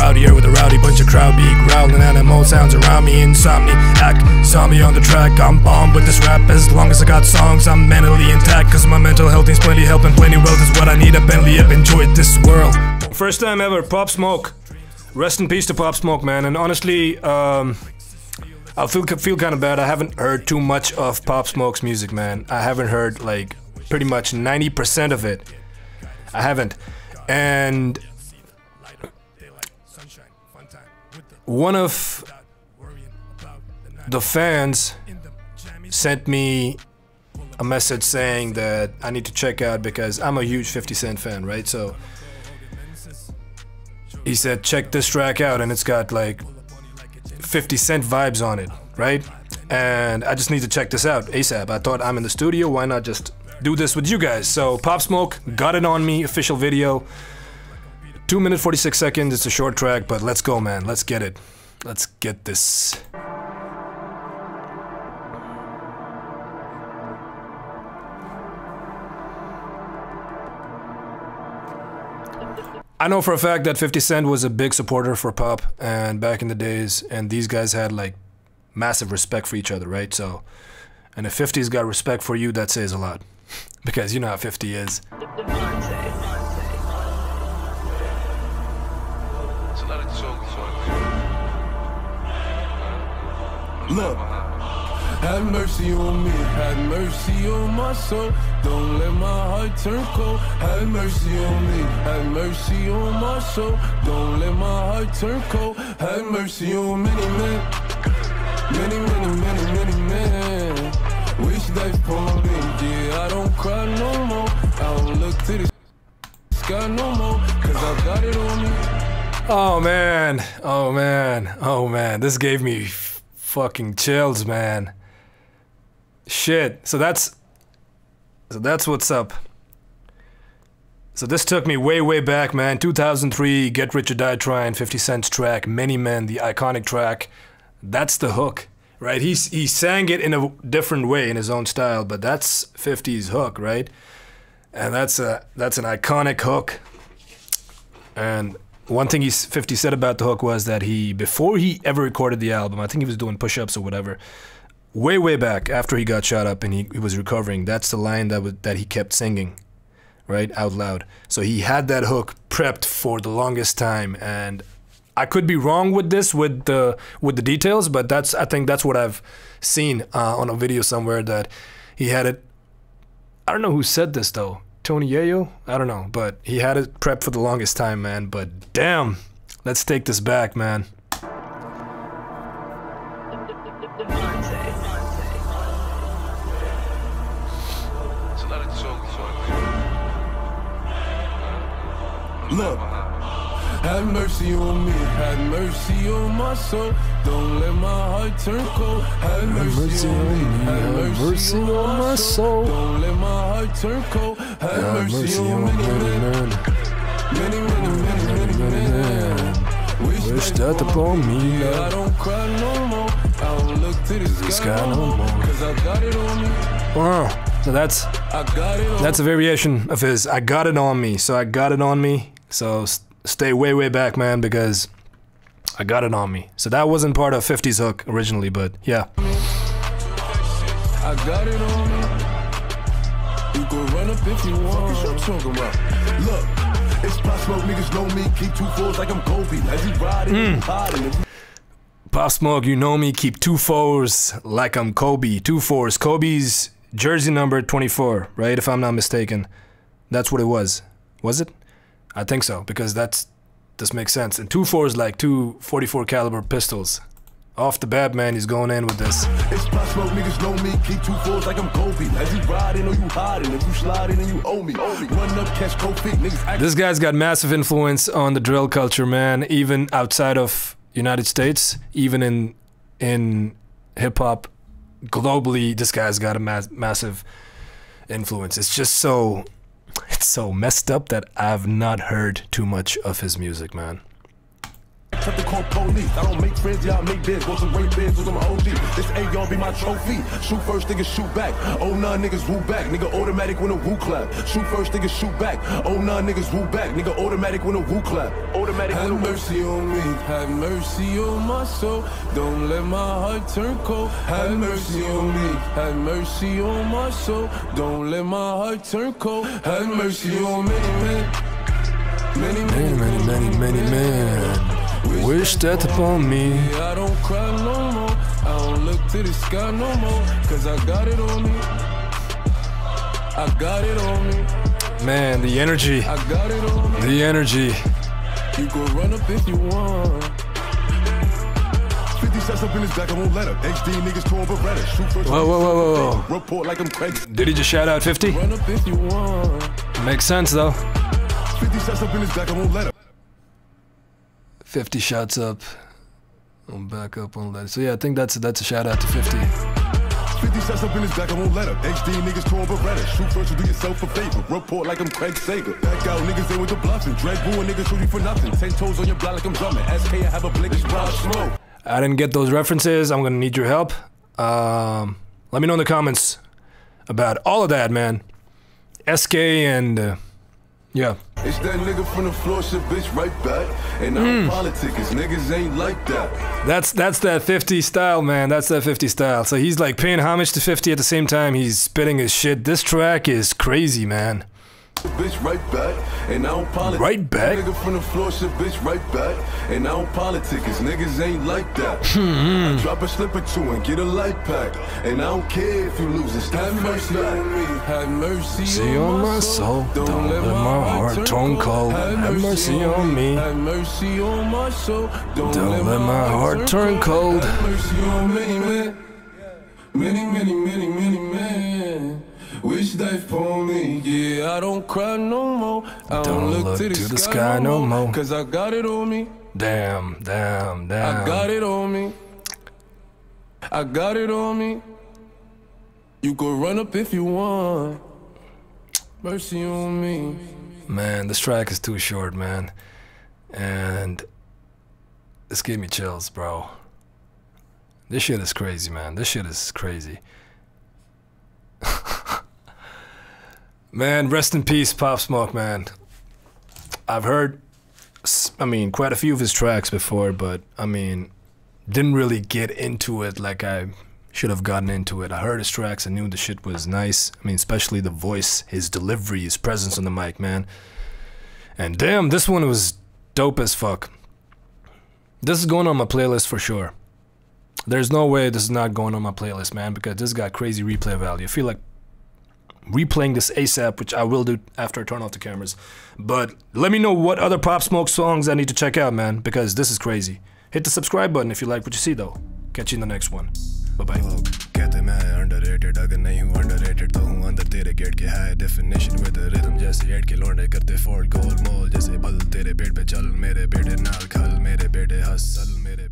rowdier with a rowdy bunch of crowd beat growling animal sounds around me. Insomniac, saw me on the track. I'm bomb with this rap. As long as I got songs, I'm mentally intact. Cause my mental health needs plenty help and plenty wealth is what I need. A Bentley, I've enjoyed this world. First time ever, Pop Smoke. Rest in peace to Pop Smoke, man. And honestly, um, I feel feel kind of bad. I haven't heard too much of Pop Smoke's music, man. I haven't heard like pretty much 90% of it. I haven't. And one of the fans sent me a message saying that I need to check out because I'm a huge 50 Cent fan, right? So he said, check this track out, and it's got like 50 Cent vibes on it, right? And I just need to check this out ASAP. I thought I'm in the studio, why not just do this with you guys? So, Pop Smoke, got it on me, official video. 2 minutes 46 seconds, it's a short track, but let's go, man. Let's get it. Let's get this. I know for a fact that 50 Cent was a big supporter for Pop and back in the days, and these guys had like massive respect for each other, right? So, and if 50's got respect for you, that says a lot. because you know how 50 is. Look, have mercy on me, have mercy on my soul. Don't let my heart turn cold. Have mercy on me, have mercy on my soul. Don't let my heart turn cold. Have mercy on many men, many, many, many, many men. Wish they for me, yeah. I don't cry no more. I don't look to the sky no more, cause I got it on me. Oh man, oh man, oh man. This gave me fucking chills, man. Shit. So that's so that's what's up. So this took me way, way back, man. 2003, Get Rich or Die Trying, 50 Cent's track, Many Men, the iconic track. That's the hook, right? He, he sang it in a different way in his own style, but that's 50's hook, right? And that's a that's an iconic hook. And one thing he 50 said about the hook was that he before he ever recorded the album, I think he was doing push-ups or whatever. Way way back after he got shot up and he, he was recovering, that's the line that was, that he kept singing, right out loud. So he had that hook prepped for the longest time, and I could be wrong with this with the with the details, but that's I think that's what I've seen uh, on a video somewhere that he had it. I don't know who said this though. Tony Yayo? I don't know, but he had it prepped for the longest time, man. But damn, let's take this back, man. Look, have mercy on me, have mercy on my soul. Don't let my heart turn cold. Have mercy, on me, have mercy, on my soul. Don't let my heart turn cold. Have, mercy, on many men, many, many, many, many, men. Wish, that upon me, I don't cry no more. I don't look to the sky, no more. Cause I got it on me. Wow. So that's I got it on that's a variation of his. I got it on me. So I got it on me. So stay way way back, man, because I got it on me. So that wasn't part of 50's hook originally, but yeah. I got it on me. You can run up if you want. What you talking about? Look, it's Pop Smoke, niggas know me. Keep two fours like I'm Kobe. As you riding, hmm. you hiding. If you Pop Smoke, you know me. Keep two fours like I'm Kobe. Two fours. Kobe's jersey number 24, right? If I'm not mistaken. That's what it was. Was it? I think so, because that's this makes sense. And two fours like two 44 caliber pistols. Off the bat, man, he's going in with this. It's Pop Smoke, niggas know me. Keep two fours like I'm Kobe. As you riding or you hiding. If you sliding and you owe me. Run up, catch. Niggas This guy's got massive influence on the drill culture, man. Even outside of United States, even in in hip hop globally, this guy's got a mass, massive influence. It's just so so messed up that I've not heard too much of his music, man. Tough to call police. I don't make friends, yeah, I make bids. Want some great bids, with some OG. This AR be my trophy. Shoot first, niggas shoot back. Oh, nine niggas woo back. Nigga automatic when a woo clap. Shoot first, niggas shoot back. Oh, nine niggas woo back. Nigga automatic when a woo clap. Automatic Have when a woo mercy on me, have mercy on my soul. Don't let my heart turn cold. Have mercy on me, have mercy on my soul. Don't let my heart turn cold. Have mercy on many men. Many, Many, many, many, many men wish death upon me. I don't cry no more. I don't look to the sky no more. Cause I got it on me. I got it on me. Man, the energy, I got it on me. the energy. You can run up if you want. 50 sets up in his back, I won't let her. HD niggas torn Beretta. Shoot first. Whoa, whoa, whoa, whoa, whoa. Report like I'm Craig. Did he just shout out 50? Run up if you want. Makes sense though. 50 sets up in his back, I won't let her. 50 shots up. I'm back up on that. So yeah, I think that's that's a shout out to 50. 50 sets up in his back, I won't let her. HD niggas torn Beretta. Shoot first, you do yourself a favor. Report like I'm Craig Sager. Back out, niggas in with the bluffing. Drag boo, a nigga shoot you for nothing. Ten toes on your block like I'm drumming. SK, I have a blick, it's brown smoke. I didn't get those references. I'm gonna need your help. Um, let me know in the comments about all of that, man. SK and uh, yeah, It's that nigga from the floor, shit, bitch, right back. And I'm hmm. politic, cause niggas ain't like that. that's that's that 50 style, man. That's that 50 style. So he's like paying homage to 50 at the same time he's spitting his shit. This track is crazy, man. Bitch, right back. And I don't politic. Right back? Nigga from the floor, shit, bitch, right back. And I don't politic, cause niggas ain't like that. Hmm. I drop a slip or two and get a light pack. And I don't care if you lose, it's time mercy on me, have mercy See on my soul. Don't let my heart turn cold. Have mercy on me. Have mercy on my soul. Don't, Don't let my heart turn cold. Have mercy on many men. Many, many, many, many men. Wish upon me. Yeah, I don't cry no more. I don't, Don't look, look to the, to the sky, sky no more. Cause I got it on me. Damn, damn, damn. I got it on me. I got it on me. You could run up if you want. Mercy on me. Man, this track is too short, man. And this gave me chills, bro. This shit is crazy, man. This shit is crazy. man, rest in peace, Pop Smoke, man. I've heard, I mean, quite a few of his tracks before, but I mean, didn't really get into it like I should have gotten into it. I heard his tracks, I knew the shit was nice. I mean, especially the voice, his delivery, his presence on the mic, man. And damn, this one was dope as fuck. This is going on my playlist for sure. There's no way this is not going on my playlist, man, because this got crazy replay value. I feel like replaying this ASAP, which I will do after I turn off the cameras. But let me know what other Pop Smoke songs I need to check out, man, because this is crazy. Hit the subscribe button if you like what you see, though. Catch you in the next one. Bye bye. कहते मैं underrated अगर नहीं हूँ underrated तो हूँ अंदर तेरे gate के high definition with the rhythm जैसे हेड के लौंडे करते फोल्ड गोल मोल जैसे बल तेरे पेट पे चल मेरे बेटे नाल खल मेरे बेटे हसल मेरे बेटे